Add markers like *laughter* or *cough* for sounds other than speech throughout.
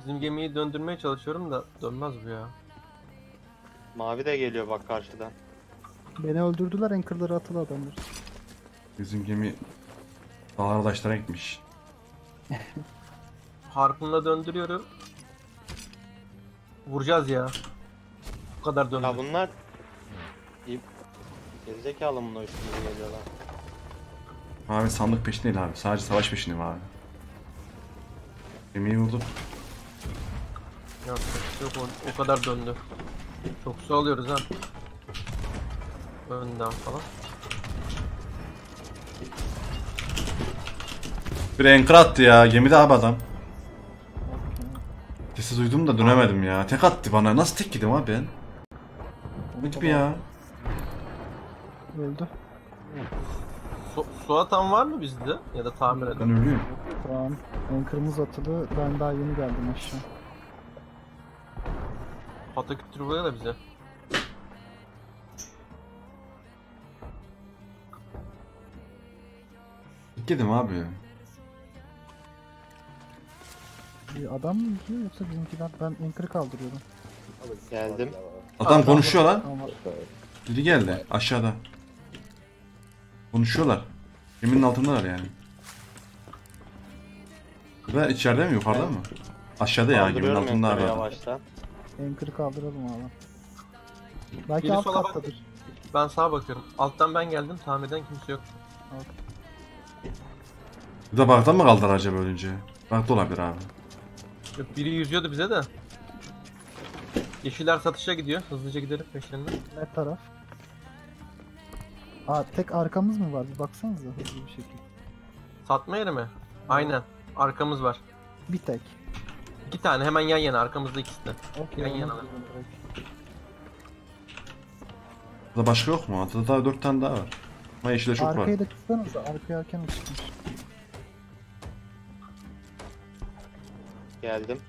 Bizim gemiyi döndürmeye çalışıyorum da dönmez bu ya. Mavi de geliyor bak karşıdan. Beni öldürdüler anchorları atılı adamlar. Bizim gemi dağlar taşlara gitmiş. *laughs* Harpunla döndürüyorum. Vuracağız ya. Bu kadar döndü. Ya bunlar... İyi. Gerizekalı bunlar üstümüze geliyorlar. Abi sandık peşinde değil abi. Sadece savaş peşinde abi. Gemiyi vurdum. Yok, yok o, o kadar döndü. Çok su alıyoruz ha. Önden falan. Bir anchor attı ya. Gemide abi adam. Sesi duydum da dönemedim ya. Tek attı bana. Nasıl tek gidim abi ben? Ne gibi ya? Öldü. Su, su atan var mı bizde? Ya da tamir eden? Ben ölüyüm. Tamam. Anchor'ımız atılı. Ben daha yeni geldim aşağı. Patakütür buraya da bize. Gidim abi. Bir adam mı gidiyor yoksa bizimkiler? Ben anchor'ı kaldırıyorum. Geldim. Adam konuşuyor lan. Tamam. Biri geldi aşağıda. Konuşuyorlar. Geminin altındalar yani. Ve içeride mi yukarıda mı? Aşağıda ya geminin Kaldırıyorum altında yavaştan. Anchor'ı kaldıralım abi. Belki Biri alt sola bak. kattadır. Ben sağa bakıyorum. Alttan ben geldim. Eden kimse yok. Bir de baktan mı kaldılar acaba ölünce? Bak olabilir abi. Yok, Biri yüzüyordu bize de. Yeşiller satışa gidiyor. Hızlıca gidelim peşlerinden. Ne taraf? Aa tek arkamız mı var? Bir baksanıza hızlı bir şekilde. Satma yeri mi? Aynen. Arkamız var. Bir tek. İki tane hemen yan yana arkamızda ikisi de. Okey. Yan yana. Burada başka yok mu? Adada daha dört tane daha var. Ama yeşilde çok var. Arkayı da kıssanıza. Arkaya erken açılmış. Geldim.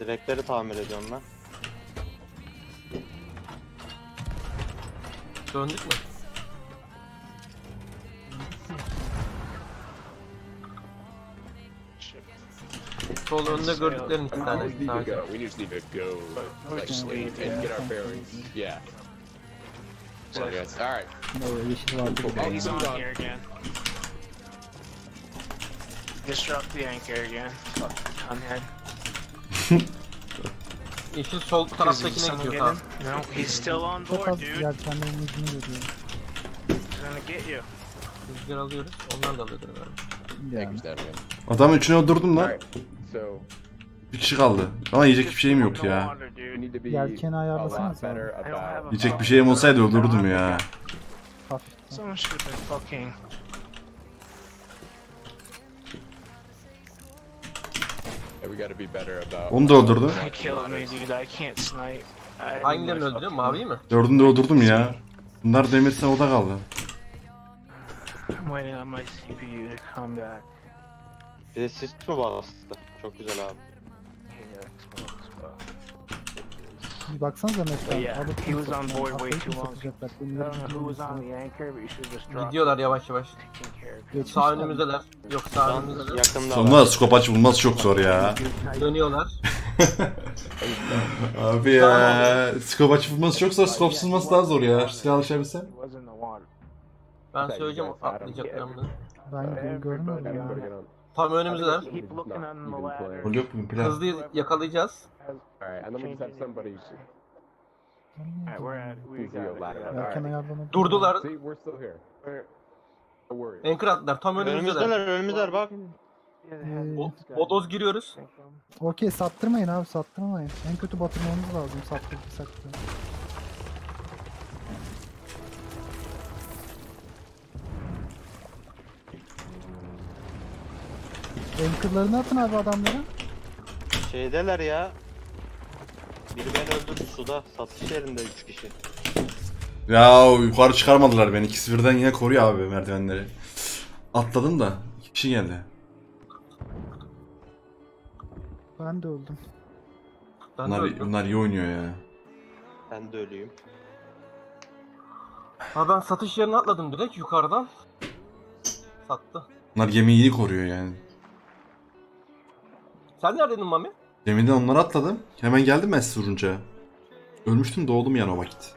Direkleri tamir ediyorum ben. Döndük mü? Sol önde gördüklerin iki We tane. just need to sadece. go. We just need to go, like, sleep and get our bearings. Yeah. So yes. All right. Ne yeşil vardı. Cool. burada. Oh, He's he's on on. here again. Disrupt the anchor again. Fuck, Cunhead. *laughs* Yeşil sol taraftakine gidiyor tamam. No, he's still on Çok board, az dude. yelkenlerin ucunu görüyorum. He's gonna get you. Rüzgar alıyoruz. Onlar da alıyordur herhalde. Yani. İçine oturdum All lan. So Bir kişi kaldı. Ama yiyecek bir şeyim yok ya. we need to be Yelkeni ayarlasanız lot better I don't have about. a Yiyecek bir şeyim olsaydı have ya. Hafif. Someone should have been fucking. Onu da öldürdü. They killed me, dude. I can't snipe. I Hangilerini öldürüyor? Maviyi mi? Dördünü de öldürdüm ya. Bunlar demirse o da kaldı. I'm waiting on my CPU to come back. Bir de sis mi bastı? Çok güzel abi. Bir baksanıza mesela. Yeah, alıp he was on satacaklar, board way atlayıp too mı long. satacaklar? I Benim don't know who yerim was on bilmiyorum. the anchor, but you should just drop Gidiyorlar yavaş yavaş. Sağ önümüzdeler. Yok sağ önümüzdeler. yakında Sonunda var. skop açıp bulması çok zor ya. Dönüyorlar. *laughs* Abi ya. Skop açıp bulması çok zor. Skopsuz bulması daha zor ya. Şu silahı alışabilsem. Ben söyleyeceğim atlayacaklar bunu. Ben gö- görmedim I'm ya. Tam önümüzdeler. Yok mu? Plan. Hızlı yakalayacağız. Durdular. Anchor attılar. Tam önümüzdeler. Önümüzdeler önümüzdeler bak. Ee, Bo bodoz giriyoruz. Okey sattırmayın abi sattırmayın. En kötü batırmamız lazım sattırdıysak da. Anchor'larını atın abi adamlara. Şeydeler ya. Biri beni öldürdü suda. Satış yerinde 3 kişi. Ya yukarı çıkarmadılar beni. İkisi birden yine koruyor abi merdivenleri. Atladım da. iki kişi geldi. Ben de öldüm. Ben de Bunlar, öldüm. bunlar iyi oynuyor ya. Ben de ölüyüm. Ha ben satış yerine atladım direkt yukarıdan. Sattı. Bunlar gemiyi iyi koruyor yani. Sen neredeydin Mami? Gemiden onları atladım. Hemen geldim ben siz vurunca. Ölmüştüm doğdum yani o vakit.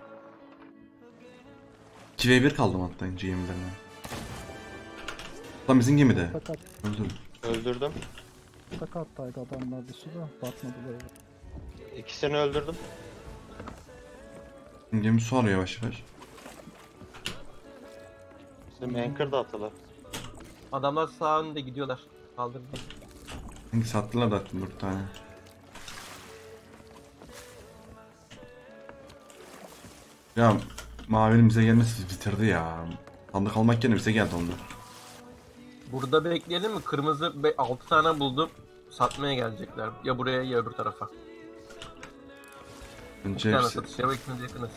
2v1 kaldım hatta ben. Tam bizim gemide. Fakat Öldüm. Öldürdüm. sakattaydı adamlar da suda batmadılar. eve. İkisini öldürdüm. Gemi su alıyor yavaş yavaş. Bizim anchor da atılı. Adamlar sağ önde gidiyorlar. Kaldırdım. Çünkü sattılar zaten 4 tane. Ya mavinin bize gelmesi bitirdi ya. Sandık almak yerine bize geldi onlar. Burada bekleyelim mi? Kırmızı 6 tane buldum. Satmaya gelecekler. Ya buraya ya öbür tarafa. Bir Önce tane hepsi. satışa yakınız.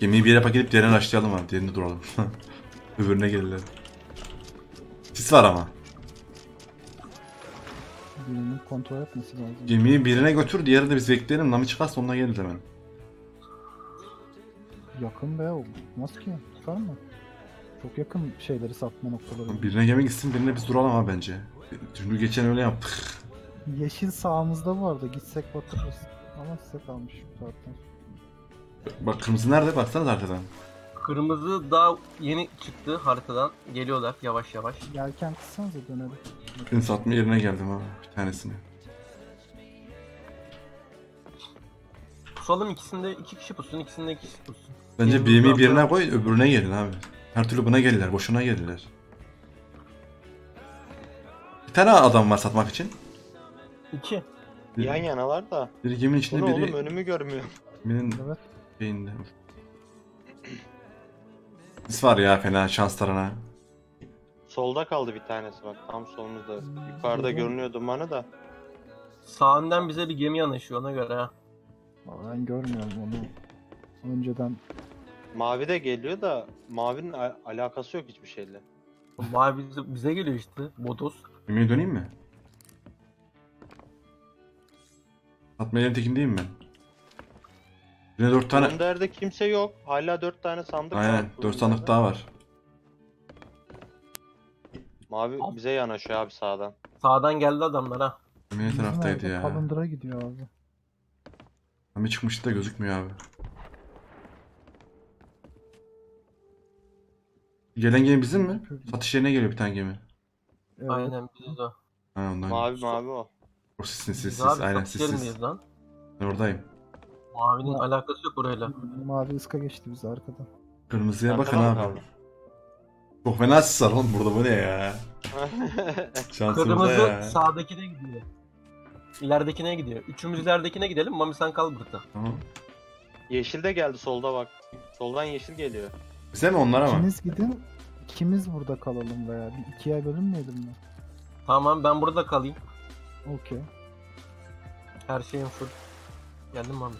Gemiyi bir yere paketip diğerine açlayalım abi. Diğerinde duralım. *laughs* Öbürüne gelirler. Sis var ama. Birinin kontrol etmesi lazım. Gemiyi birine götür diğerini de biz bekleyelim. Nami çıkarsa onunla geliriz hemen. Yakın be olmaz ki. Tutar mı? Çok yakın şeyleri satma noktaları. Birine gemi gitsin birine biz duralım abi bence. Çünkü geçen öyle yaptık. Yeşil sağımızda bu arada. Gitsek batırırız. Ama size kalmış bu saatten. Bak kırmızı nerede? Baksana arkadan. Kırmızı daha yeni çıktı haritadan. Geliyorlar yavaş yavaş. Yelken kıssanıza dönelim. Ben satma yerine geldim abi. Bir tanesini. Pusalım ikisinde iki kişi pussun, ikisinde iki kişi pussun. Bence zaten- birine koy öbürüne gelin abi. Her türlü buna gelirler. Boşuna gelirler. Bir tane adam var satmak için. İki. Bir, Yan yanalar da. biri geminin Bu içinde oğlum biri önümü görmüyorum. geminin Evet. şeyinde. Sis var ya fena şanslarına. Solda kaldı bir tanesi bak tam solumuzda. Yukarıda görünüyor dumanı da. Sağından bize bir gemi yanaşıyor ona göre ha. Ben görmüyorum onu. Önceden Mavi de geliyor da mavinin a- alakası yok hiçbir şeyle. Mavi bize, bize geliyor işte. Bodos. Gemiye döneyim mi? Satma yerin tekindeyim ben. Yine dört tane. Önder'de kimse yok. Hala 4 tane sandık var. Aynen dört sandık daha var. Mavi Al. bize yanaşıyor abi sağdan. Sağdan geldi adamlar ha. Bizim taraftaydı evde ya? Palındıra gidiyor abi. Gemi çıkmıştı da gözükmüyor abi. Gelen gemi bizim mi? Satış yerine geliyor bir tane gemi. Evet. Aynen biziz o. Ha ondan. Mavi mavi o. O sizsiniz siz Biz siz. abi Aynen siz siz. lan. Ben oradayım. Mavinin Ma- alakası yok burayla. Mavi ıska geçti bize arkadan. Kırmızıya bakın Arkadan abi. kaldı? Çok fena var oğlum burada bu ne ya? *laughs* Şansımıza Kırmızı ya. sağdakine gidiyor. İleridekine gidiyor. Üçümüz ileridekine gidelim. Mami sen kal burada. Tamam. yeşil de geldi solda bak. Soldan yeşil geliyor. Bize mi onlar ama? İkiniz gidin. ikimiz burada kalalım veya bir ikiye bölünmeyelim mi? Tamam ben burada kalayım. Okey. Her şeyim full. Geldim Mami.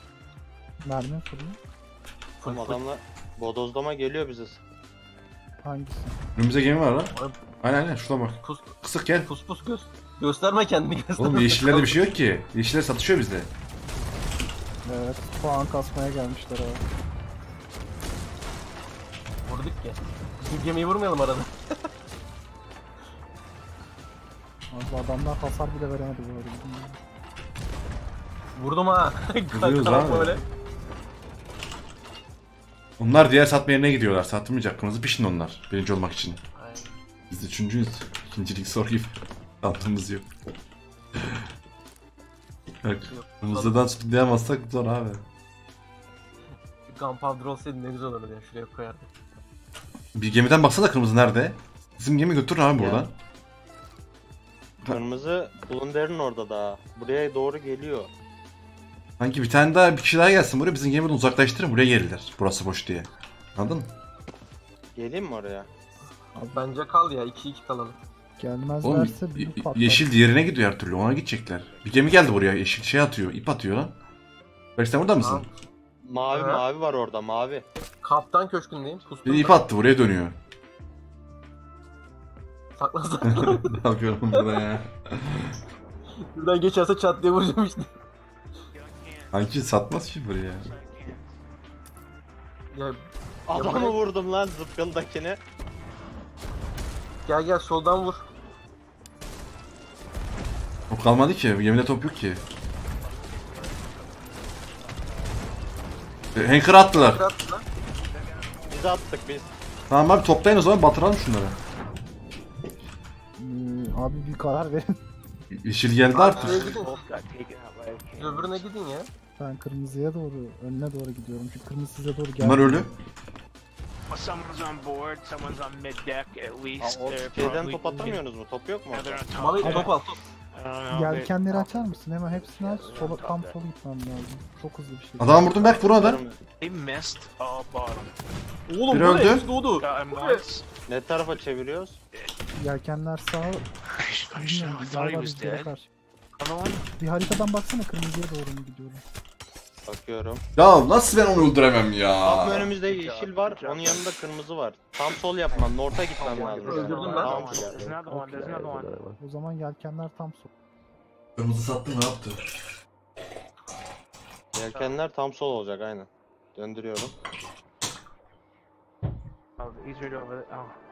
Mermi fırın. Full Oğlum full. adamla bodozlama geliyor bize. Hangisi? Önümüze gemi var lan. Abi, Aynen aynen şurada bak. Pus Kısık gel. pus pus göz. Gösterme kendini gösterme. Oğlum yeşillerde bir şey yok ki. Yeşiller satışıyor bizde. Evet. Puan kasmaya gelmişler abi. Vurduk ya. Bizim gemiyi vurmayalım arada. Abi adamlar hasar bile veremedi bu arada. Vurdum ha. *laughs* Vuruyoruz Kanka abi. böyle. Onlar diğer satma yerine gidiyorlar. Satmayacak. Kırmızı pişin onlar. Birinci olmak için. Aynen. Biz üçüncüyüz. İkincilik zor gibi. *laughs* Şansımız yok. Bak, kırmızıdan tutlayamazsak zor abi. Gunpowder olsaydı ne güzel olurdu ya. Şuraya koyardım. Bir gemiden baksana kırmızı nerede? Bizim gemi götürün abi buradan. Kırmızı Blunder'in orada daha. Buraya doğru geliyor. Sanki bir tane daha bir kişi daha gelsin buraya bizim gemiden uzaklaştırın buraya gelirler. Burası boş diye. Anladın mı? Geleyim mi oraya? Abi bence kal ya. 2-2 kalalım. Oğlum Gelmezlerse ye- bir patlar. yeşil diğerine gidiyor her türlü ona gidecekler. Bir gemi geldi buraya yeşil şey atıyor ip atıyor lan. Belki sen burada mısın? Abi, Mavi Evet. mavi var orada mavi. kaptan köşkündeyim. Pustum. Bir ip attı buraya dönüyor. Sakla sakla. *laughs* ne yapıyorum burada ya? Buradan geçerse çat diye vuracağım işte. Sanki satmaz ki buraya. Ya Adamı vurdum lan zıpkındakini. Gel gel soldan vur. Top kalmadı ki. Gemide top yok ki. Hanker attılar. Biz attık biz. Tamam abi toplayın o zaman batıralım şunları. Ee, abi bir karar verin. Yeşil geldi artık. Öbürüne gidin ya. Ben kırmızıya doğru, önüne doğru gidiyorum. Çünkü kırmızı size doğru geldi. Bunlar ölü. Someone's on board, someone's on mid deck at Aa, least. o They're şeyden top atamıyorsunuz mu? Top yok mu? On top. Al top. They- Yelkenleri açar mısın? Hemen hepsini aç. Sola, tam sola gitmem lazım. Çok hızlı bir şey. Adam vurdum Berk vur adam. Oğlum Biri bu ne? öldü. Hepsi doğdu. Ne tarafa çeviriyoruz? Yelkenler thought bilmiyorum. karşı. Another one? Bir haritadan baksana kırmızıya doğru mu gidiyorum? Bakıyorum. Ya nasıl ben onu öldüremem ya? Tam önümüzde yeşil var, onun yanında kırmızı var. Tam sol yapman, norta gitmen lazım. Öldürdüm ben. Tamam. One, there's another one. O zaman yelkenler tam sol. Kırmızı sattı ne yaptı? Yelkenler tam sol olacak aynen. Döndürüyorum. Oh, he's right over there. Oh.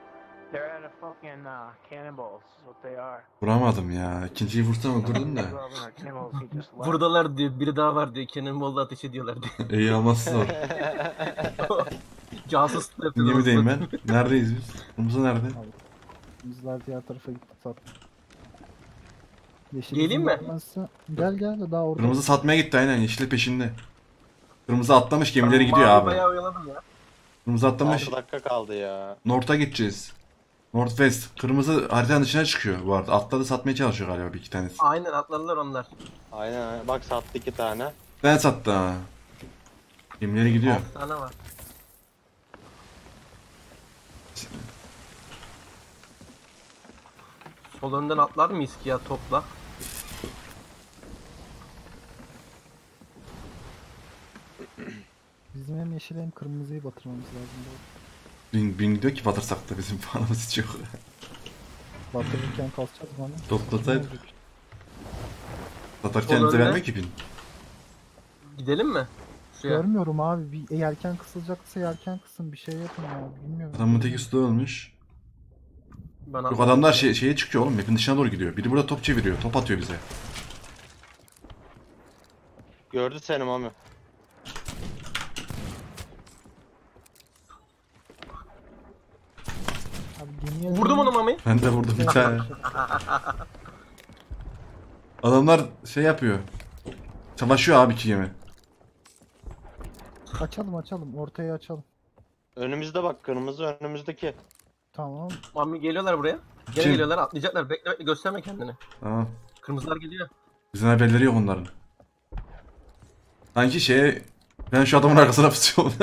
Vuramadım ya. İkinciyi vursam öldürdüm de. Buradalar diyor. Biri daha var diyor. Cannonball'la ateş ediyorlar diyor. *laughs* İyi alması zor. *laughs* Casus yapıyorlar. Gemideyim ben. Neredeyiz biz? Kırmızı nerede? Kırmızılar diğer tarafa gitti. Yeşil Geleyim mi? bakmazsa- Gel gel de daha orada. Kırmızı satmaya gitti aynen. Yeşil peşinde. Kırmızı atlamış gemileri gidiyor abi. Bayağı oyaladım ya. Kırmızı atlamış. 6 dakika kaldı ya. North'a gideceğiz. Northwest. Kırmızı haritanın dışına çıkıyor bu arada. Atladı satmaya çalışıyor galiba bir iki tanesi. Aynen atladılar onlar. Aynen aynen. Bak sattı iki tane. Ben sattı ha. Gemileri gidiyor. 6 tane var. Sol önden atlar mıyız ki ya topla? Bizim hem yeşil hem kırmızıyı batırmamız lazım. doğru. Bing, Bing diyor ki batırsak da bizim *laughs* paramız hiç yok. Batırırken kalacağız bana. Toplasaydı. Ne olacak? Satarken bize vermiyor ki bin. Gidelim mi? Şuraya. Görmüyorum abi. Bir yelken kısılacaksa yelken kısın. Bir şey yapın ya. Bilmiyorum. Adamın teki suda ölmüş. Ben Yok adamlar şey, şeye çıkıyor oğlum. Map'in dışına doğru gidiyor. Biri burada top çeviriyor. Top atıyor bize. Gördü seni Mami. Abi gemiye Vurdum de vurdum bir tane. Adamlar şey yapıyor. Savaşıyor abi iki gemi. Açalım açalım. Ortaya açalım. Önümüzde bak kırmızı önümüzdeki. Tamam. Mami geliyorlar buraya. Gene Kim? geliyorlar atlayacaklar. Bekle bekle gösterme kendini. Tamam. Kırmızılar geliyor. Bizim haberleri yok onların. Sanki şeye... Ben şu adamın arkasına *laughs* pusuyorum.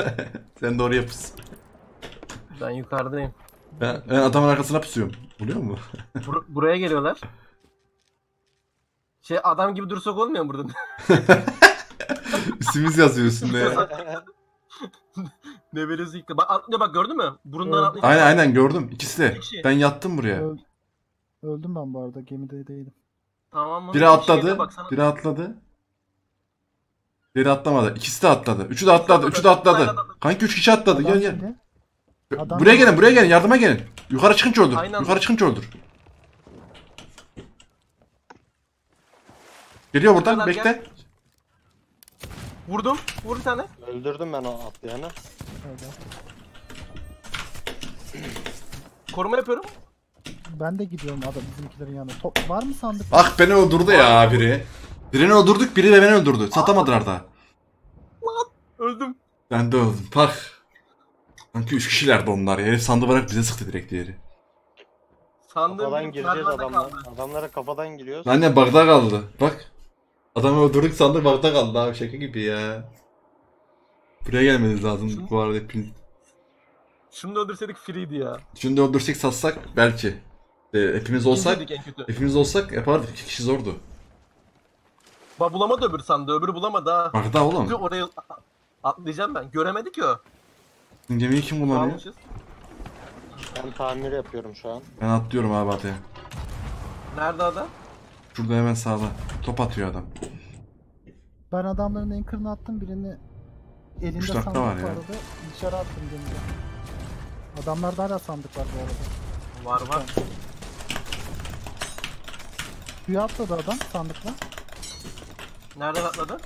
Sen de oraya pus. Ben yukarıdayım. Ben, ben adamın arkasına pusuyorum. Biliyor musun? *laughs* Bur- buraya geliyorlar. Şey adam gibi dursak olmuyor mu burada? İsmimiz yazıyor üstünde ya. *laughs* ne veriyorsun ilk Bak atlıyor bak gördün mü? Burundan Evet. atlayacak. Aynen aynen gördüm. İkisi de. İki. Ben yattım buraya. Öl- Öldüm ben bu arada. Gemide değilim. Tamam mı? Biri Şeyde atladı. baksana. Biri atladı. Biri atlamadı. İkisi de atladı. Üçü de atladı. Üçü de atladı. Kanki üç kişi atladı. Gel Adam gel. şimdi- Adam- Buraya gelin, buraya gelin. Yardıma gelin. Yukarı çıkınca öldür. Aynen. Yukarı çıkınca öldür. Geliyor buradan. Yukarıdan Bekle. Vurdum. Vur bir tane. Öldürdüm ben o atlayanı. Öyle. Koruma yapıyorum. Ben de gidiyorum adam bizimkilerin yanına. Top var mı sandık? Ah beni öldürdü ya biri. Birini öldürdük, biri de beni öldürdü. Satamadılar da. Öldüm. Ben de öldüm. Bak. Sanki üç kişilerdi onlar ya. Herif sandı bırak bize sıktı direkt diğeri. Sandığım Kafadan gireceğiz adamlar. kaldı. Adamlara kafadan giriyoruz. Anne bagda kaldı. Bak. Adamı öldürdük sandık bagda kaldı abi şaka gibi ya. Buraya gelmeniz lazım bu arada hepiniz. Şunu da öldürseydik free'di ya. Şimdi öldürsek satsak belki. E, hepimiz olsak, İzledik en kötü. hepimiz olsak yapardık. İki kişi zordu. Bak bulamadı öbür sandı. Öbürü bulamadı ha. Bagda Çünkü oğlum. oraya atlayacağım ben. Göremedi ki o. Gemiyi kim kullanıyor? Almışız. Ben tamir yapıyorum şu an. Ben atlıyorum abi ataya. Nerede adam? Şurada hemen sağda. Top atıyor adam. Ben adamların anchor'ını attım birini elinde Üç dakika sandık var ya. vardı. Dışarı attım gemiye. Adamlarda hala sandık var bu arada. Var var. Suya atladı adam sandıkla. Nereden atladı?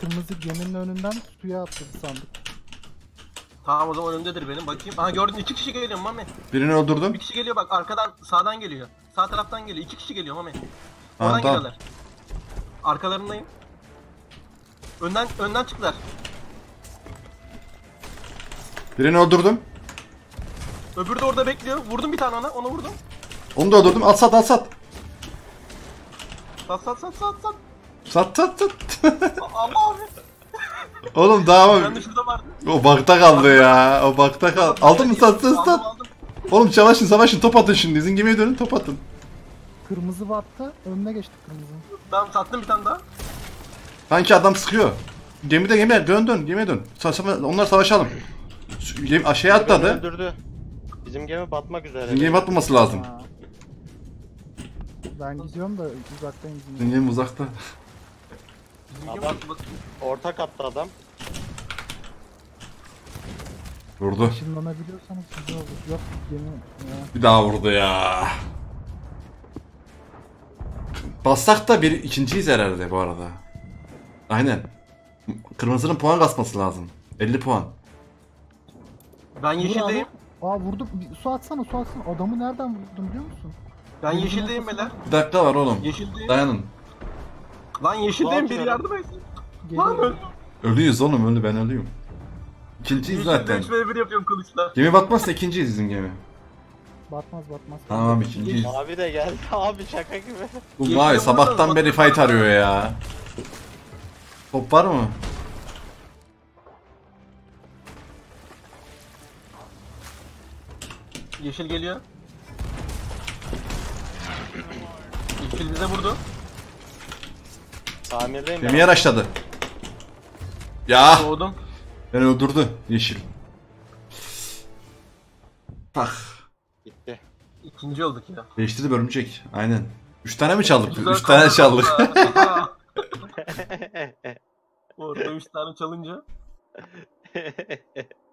Kırmızı geminin önünden suya atladı sandık. Tamam o zaman önümdedir benim. Bakayım. Aha gördün iki kişi geliyor Mami. Birini öldürdüm. Bir kişi geliyor bak arkadan sağdan geliyor. Sağ taraftan geliyor. İki kişi geliyor Mami. Oradan tamam. geliyorlar. Arkalarındayım. Önden önden çıktılar. Birini öldürdüm. Öbürü de orada bekliyor. Vurdum bir tane ona. Ona vurdum. Onu da öldürdüm. At sat at sat. Sat sat sat sat sat. Sat sat sat. Abi. *laughs* Oğlum daha Ben de şurada vardı. o bakta kaldı ya. O bakta kaldı. Aldın mı sat sat. Oğlum savaşın savaşın top atın şimdi. Sizin gemiye dönün top atın. Kırmızı battı. Önüne geçti kırmızı. Tamam sattım bir tane daha. Sanki adam sıkıyor. Gemide gemiye dön dön gemiye dön. Sa- sa- onlar savaşalım. Şu Gemi aşağıya atladı. öldürdü. Bizim gemi batmak üzere. Sizin gemi atmaması lazım. Ha. Ben gidiyorum da uzaktayım bizim. Sizin gemi uzakta. Adam- Orta katta adam. Vurdu. Işınlanabiliyorsanız güzel olur. Yok gemi ya. Bir daha vurdu ya. Bassak da bir ikinciyiz herhalde bu arada. Aynen. Kırmızının puan kasması lazım. 50 puan. Ben yeşildeyim. Aa vurdum. Bir Su atsana su atsana. Adamı nereden vurdum biliyor musun? Ben yeşildeyim beyler. Bir dakika var oğlum. Yeşildeyim. Dayanın. Lan yeşildeyim canım. yardım etsin. Lan öldüm. Ölüyüz oğlum ölü ben ölüyüm. İkinciyiz zaten. Yeşilde 3 ve 1 yapıyorum kılıçla. Gemi batmazsa ikinciyiz bizim gemi. Batmaz batmaz. Tamam ikinciyiz. Abi de geldi *laughs* abi şaka gibi. Bu vay sabahtan beri fight arıyor ya. Top var mı? Yeşil geliyor. Yeşil bize vurdu. Tamirdeyim ben. Gemiye araçladı. Ya Doğdum. beni öldürdü yeşil. Bak. Gitti. İkinci olduk ya. Değiştirdi örümcek. Aynen. Üç tane mi çaldık? Güzel Üç tane kaldı. çaldık. *laughs* Orada 3 tane çalınca. *laughs*